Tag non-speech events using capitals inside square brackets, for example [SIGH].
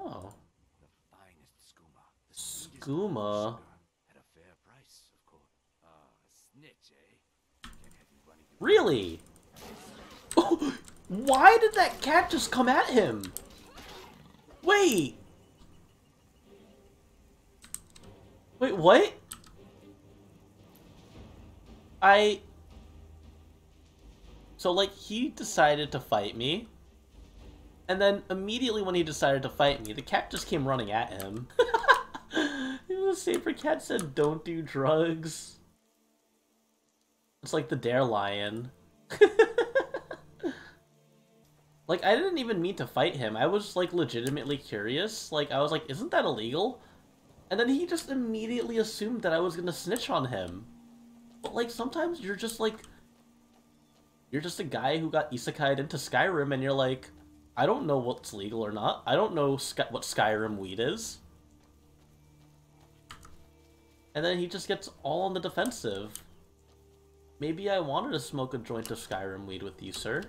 Oh. The finest skooma. The Skooma? At a fair price, of course. Ah, a snitch, eh? Can't have you running your Really? Oh, why did that cat just come at him? Wait. Wait, what? I... So, like, he decided to fight me. And then, immediately when he decided to fight me, the cat just came running at him. [LAUGHS] the saber cat said, don't do drugs. It's like the dare lion. [LAUGHS] like, I didn't even mean to fight him. I was, like, legitimately curious. Like, I was like, isn't that illegal? And then he just immediately assumed that I was gonna snitch on him. But, like, sometimes you're just, like... You're just a guy who got isekai'd into Skyrim, and you're like, I don't know what's legal or not. I don't know what Skyrim weed is. And then he just gets all on the defensive. Maybe I wanted to smoke a joint of Skyrim weed with you, sir.